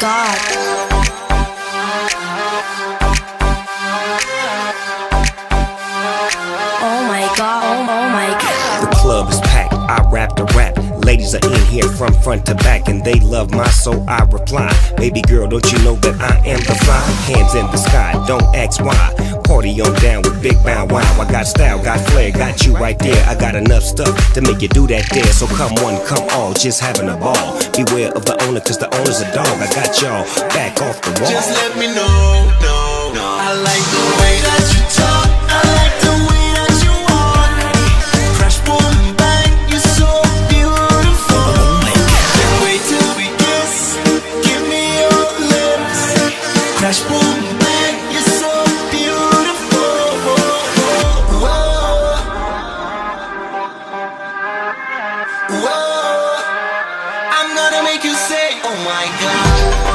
God. Ladies are in here from front to back and they love my so I reply. Baby girl, don't you know that I am the fly? Hands in the sky, don't ask why. Party on down with Big Bow Wow. I got style, got flair, got you right there. I got enough stuff to make you do that there. So come one, come all, just having a ball. Beware of the owner, cause the owner's a dog. I got y'all back off the wall. Just let me know, no, no. I like the way that you talk.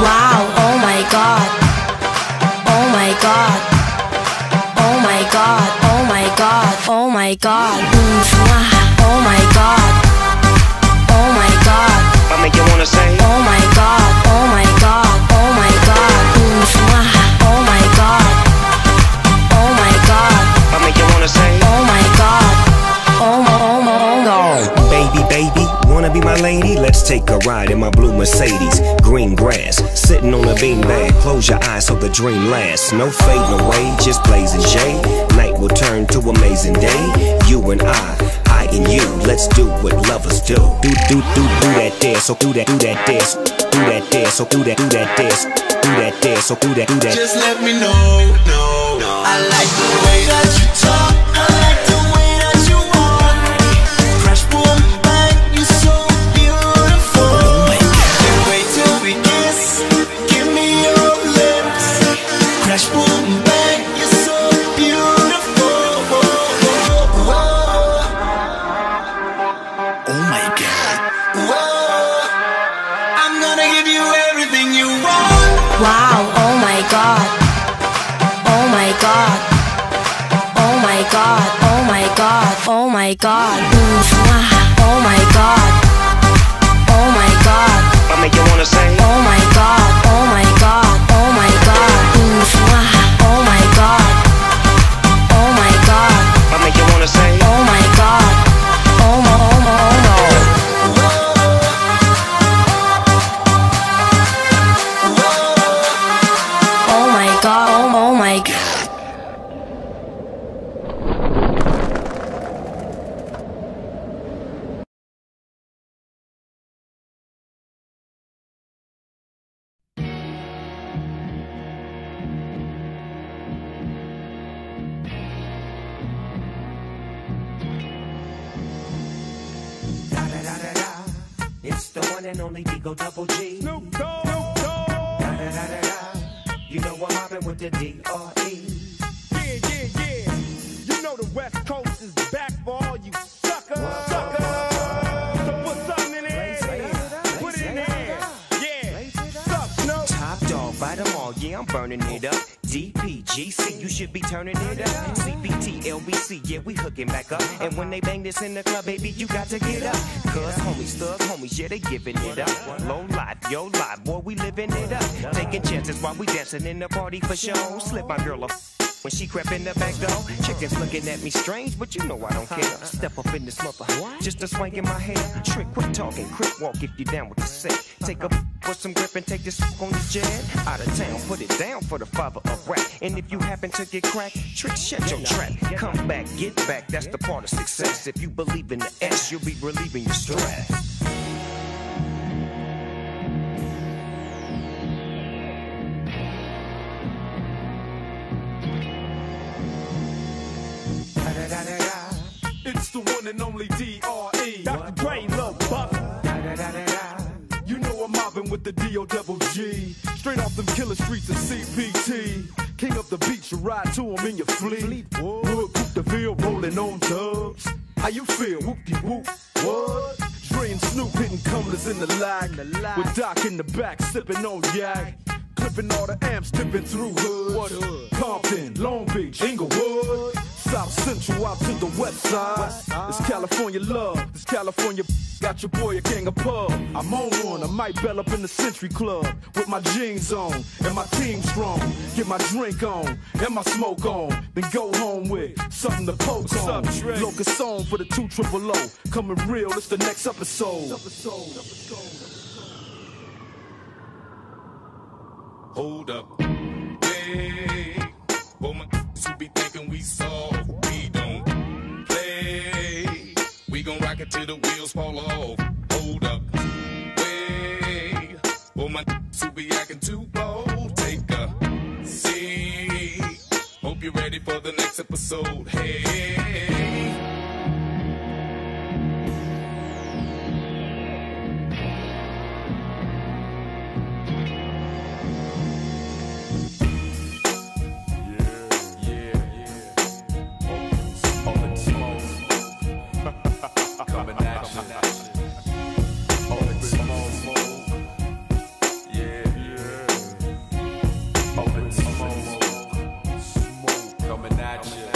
Wow, oh my god. Oh my god. Oh my god. Oh my god. Oh my god. Mm. Oh my god. Oh my god. I make you wanna say, Oh my god. Oh my god. Oh my god. Mm. Oh my god. Oh my god. I make you wanna say. Oh my god. Oh my be my lady? Let's take a ride in my blue Mercedes. Green grass, sitting on a beanbag. Close your eyes so the dream lasts. No fading away, just blazing J. Night will turn to amazing day. You and I, I and you. Let's do what lovers do. Do do do do that dance, so do that do that dance, do that dance, so do that do that dance, do that dance, so do that do that. Just let me know, no, no. I like the way that you talk. God. Oh my god. Oh my god. Oh my god. Oh my god. I make you wanna say. Oh my god. Oh my god. Oh my god. The one and only D.O. Double G. Snoop Dogg. You know I'm with the D.R.E. Yeah, yeah, yeah. You know the West Coast is back for all you suckers. Suckers. So put something in there. Put it in there. Yeah. Suck, Snoop. Top dog, bite them all, yeah, I'm burning it up. DPGC, you should be turning it up. CPT, LBC, yeah, we hooking back up. And when they bang this in the club, baby, you got to get up. Cuz homies, thug homies, yeah, they giving it up. Low life, yo life, boy, we living it up. Taking chances while we dancing in the party for show. Slip my girl a when she crept in the back door. Chickens looking at me strange, but you know I don't care. Step up in this mother, just a swing in my hair. Trick, quit talking, quick walk if you down with the set. Take a put some grip and take this on the jet. Out of town, put it down for the father of rap. And if you happen to get cracked, trick, shut your trap. Come back, get back, that's the part of success. If you believe in the S, you'll be relieving your stress. One and only D.R.E. Dr. Dre, Lil Buck. You know I'm mobbing with the D.O. double G. Straight off them killer streets of CPT. King of the beach, you ride to him in your fleet. Wood, coop the field, rolling on dubs. How you feel? Whoop-de-whoop. What? Dre and Snoop hitting cumblers in the lag. With Doc in the back, sipping on yak. Clip Ripping all the amps, dipping through hoods. What hood? Compton, Long Beach, Inglewood. South Central out to the west side. It's California love. It's California. Got your boy a gang of pub. I'm on one. I might bell up in the Century Club with my jeans on and my team strong. Get my drink on and my smoke on. Then go home with something to poke What's on. up, Trey? Locust song for the two triple O. Coming real. It's the next episode. Hold up. Hey, for my who be thinking we soft, we don't play. We gon' rock it till the wheels fall off. Hold up. Wait, for my who be acting too bold, take a seat. Hope you're ready for the next episode. Hey. at you.